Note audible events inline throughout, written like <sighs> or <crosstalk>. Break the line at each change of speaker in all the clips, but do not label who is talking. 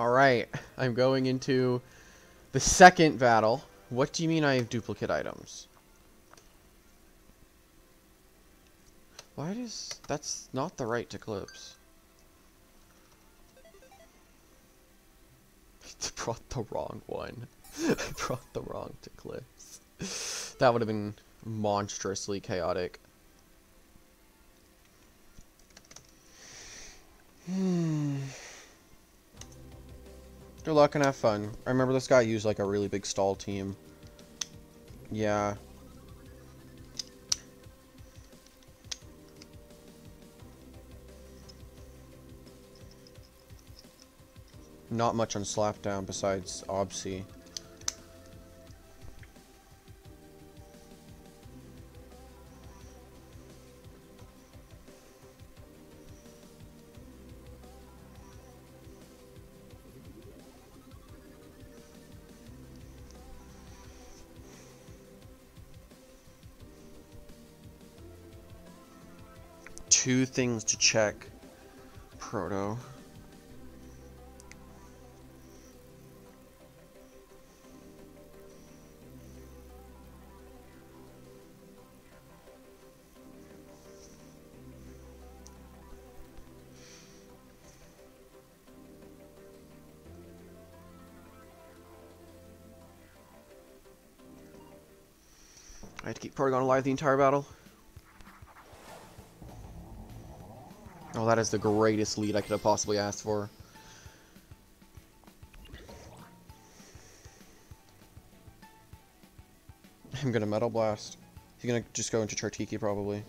Alright, I'm going into the second battle. What do you mean I have duplicate items? Why does... That's not the right Eclipse. <laughs> I brought the wrong one. <laughs> I brought the wrong Eclipse. That would have been monstrously chaotic. <sighs> Hmm. Good luck and have fun. I remember this guy used like a really big stall team. Yeah. Not much on Slapdown besides Obsy. Two things to check. Proto. I had to keep Porygon alive the entire battle. Oh, that is the greatest lead I could have possibly asked for. I'm gonna Metal Blast. He's gonna just go into Chartiki, probably.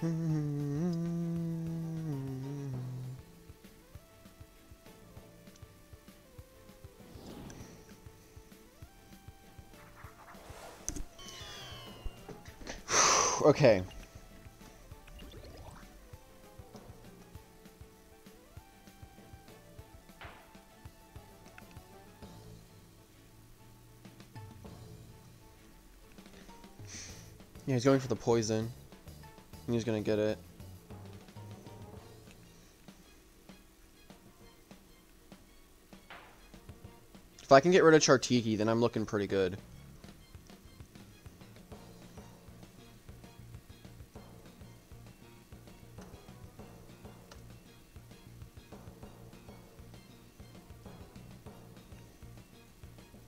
<sighs> okay. Yeah, he's going for the poison. He's gonna get it. If I can get rid of Chartiki, then I'm looking pretty good.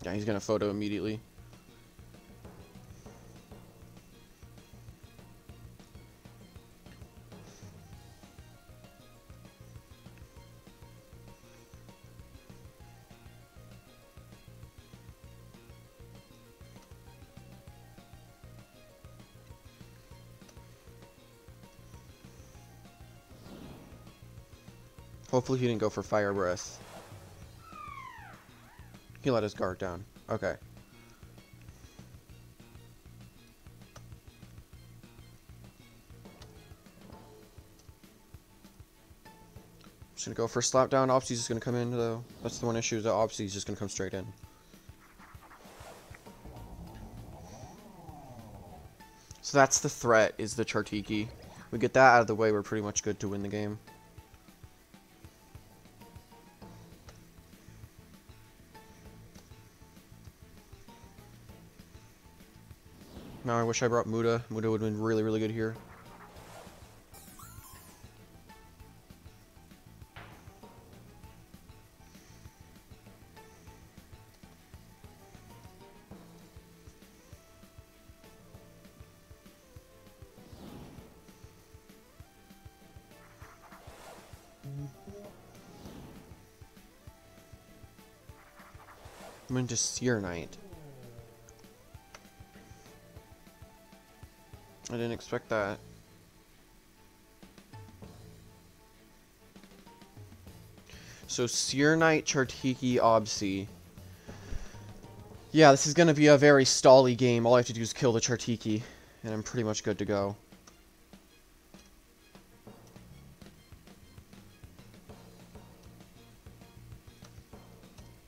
Yeah, he's gonna photo immediately. Hopefully he didn't go for fire breath. He let his guard down. Okay. Just gonna go for slap down. Opsy's just gonna come in though. That's the one issue is that Opsy's just gonna come straight in. So that's the threat, is the Chartiki. We get that out of the way, we're pretty much good to win the game. Now I wish I brought Muda. Muda would have been really, really good here. I'm into Searknight. I didn't expect that. So Searknight, Chartiki, Obsi. Yeah, this is going to be a very stally game. All I have to do is kill the Chartiki, and I'm pretty much good to go.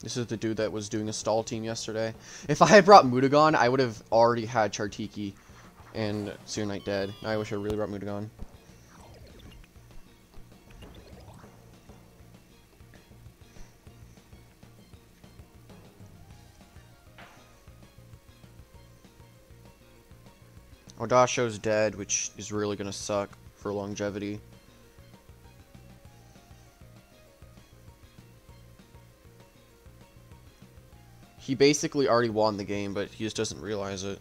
This is the dude that was doing a stall team yesterday. If I had brought Mutagon, I would have already had Chartiki and Searknight dead. I wish I really brought Mutagon. Odasho's dead, which is really going to suck for longevity. He basically already won the game, but he just doesn't realize it.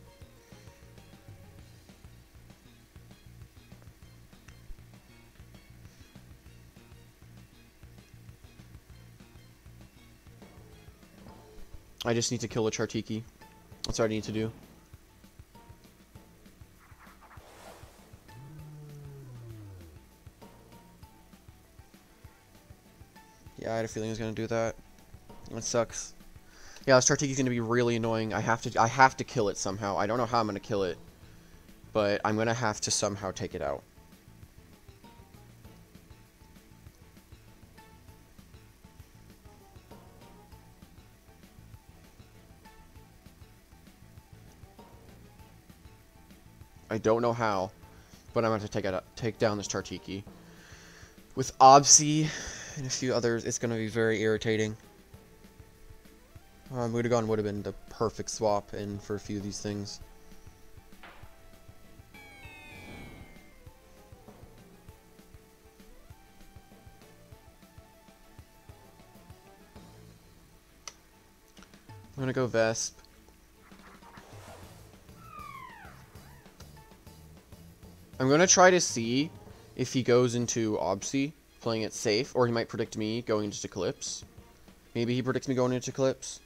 I just need to kill a Chartiki. That's all I need to do. Yeah, I had a feeling he was gonna do that. It sucks. Yeah, this Chartiki's gonna be really annoying. I have to I have to kill it somehow. I don't know how I'm gonna kill it. But I'm gonna have to somehow take it out. I don't know how, but I'm going to take it, take down this Chartiki. With Obsi and a few others, it's going to be very irritating. Uh, Mutagon would have been the perfect swap in for a few of these things. I'm gonna go Vesp. I'm gonna try to see if he goes into Obsi, playing it safe, or he might predict me going into Eclipse. Maybe he predicts me going into Eclipse.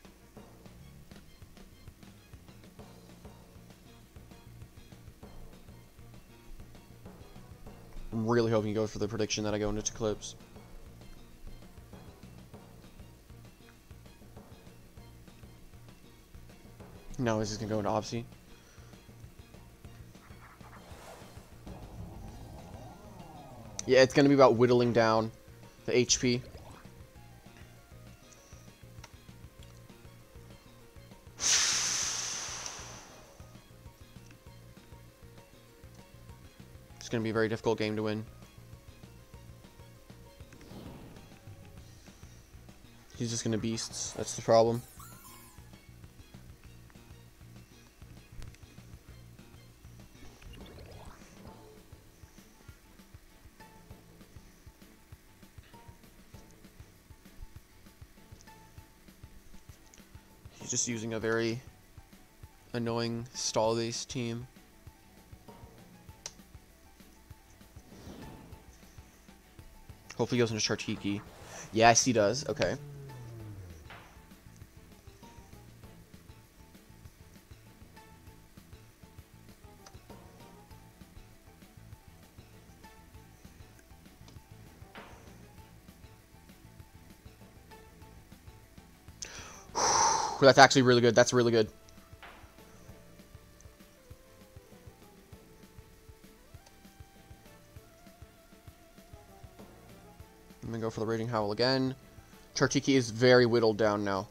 I'm really hoping he goes for the prediction that I go into Eclipse. No, he's just gonna go into Obsi. Yeah, it's gonna be about whittling down the HP. <sighs> It's gonna be a very difficult game to win. He's just gonna beasts. That's the problem. He's just using a very annoying stall-based team. Hopefully he goes into Chartiki. Yes, he does. Okay. That's actually really good. That's really good. I'm gonna go for the Raging Howl again. Chartiki is very whittled down now.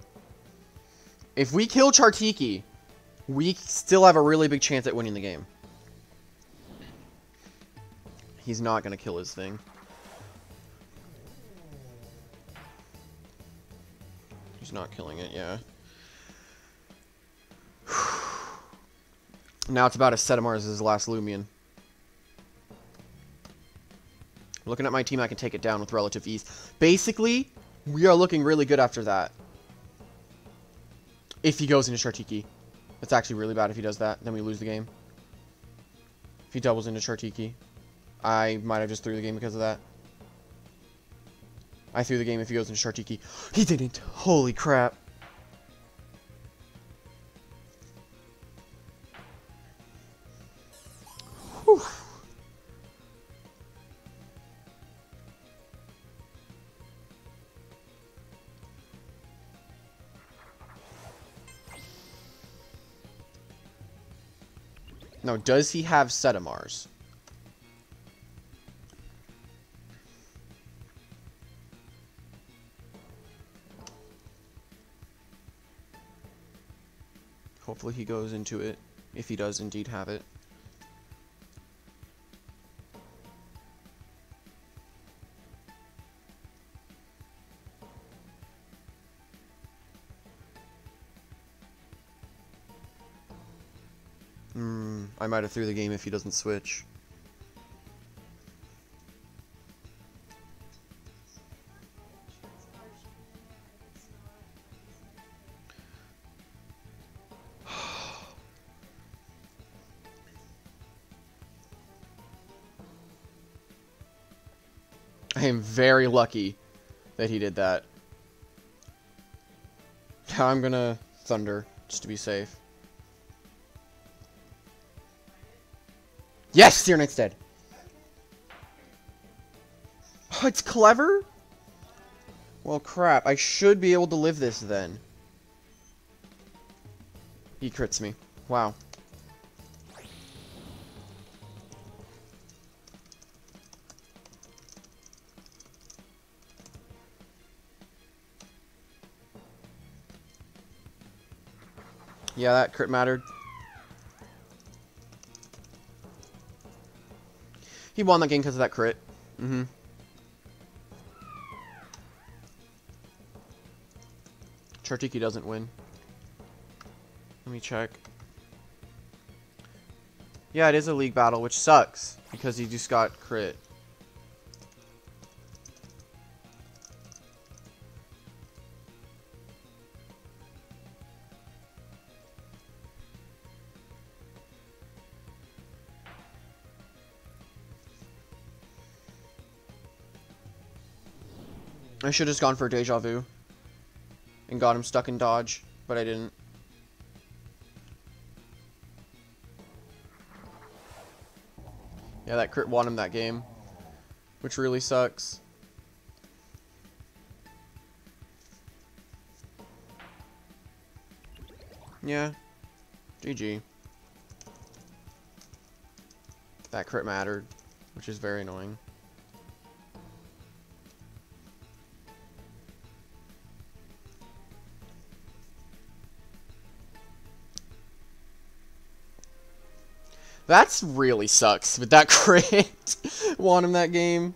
If we kill Chartiki, we still have a really big chance at winning the game. He's not gonna kill his thing. He's not killing it, yeah. Now it's about a Setamars as his last Loomian. Looking at my team, I can take it down with relative ease. Basically, we are looking really good after that. If he goes into Chartiki. That's actually really bad if he does that. Then we lose the game. If he doubles into Chartiki. I might have just threw the game because of that. I threw the game if he goes into Chartiki. He didn't. Holy crap. Does he have Setamars? Hopefully he goes into it, if he does indeed have it. Hmm, I might have threw the game if he doesn't switch. <sighs> I am very lucky that he did that. Now I'm gonna Thunder, just to be safe. Yes! Searknight's dead. Oh, it's clever? Well, crap. I should be able to live this then. He crits me. Wow. Yeah, that crit mattered. He won that game because of that crit. Mm-hmm. Chartiki doesn't win. Let me check. Yeah, it is a league battle, which sucks, because he just got crit. I should have just gone for Deja Vu. And got him stuck in dodge, but I didn't. Yeah, that crit won him that game. Which really sucks. Yeah. GG. That crit mattered, which is very annoying. That's really sucks with that <laughs> crit. Won him that game.